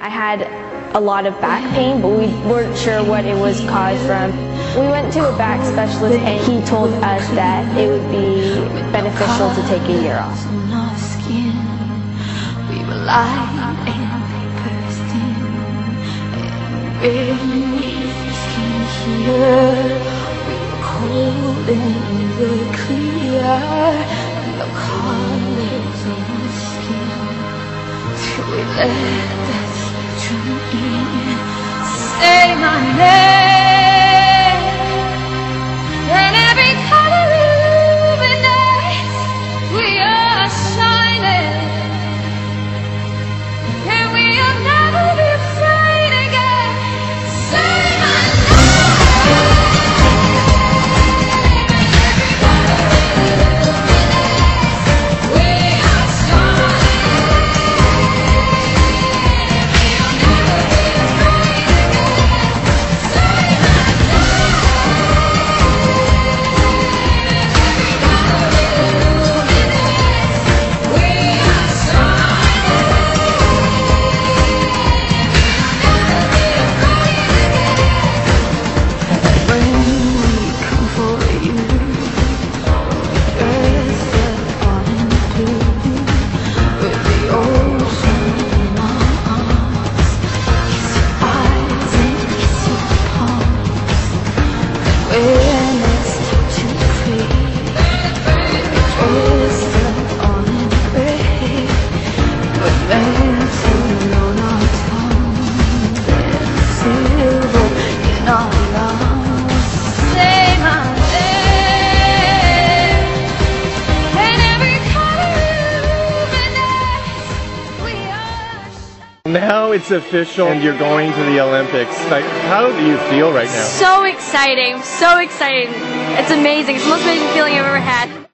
I had a lot of back pain, but we weren't sure what it was caused from. We went to a back specialist and he told us that it would be beneficial to take a year off. We let Say my name, every color. We are shining. And we'll never be afraid again. Say Now it's official and you're going to the Olympics. Like, how do you feel right now? So exciting, so exciting. It's amazing. It's the most amazing feeling I've ever had.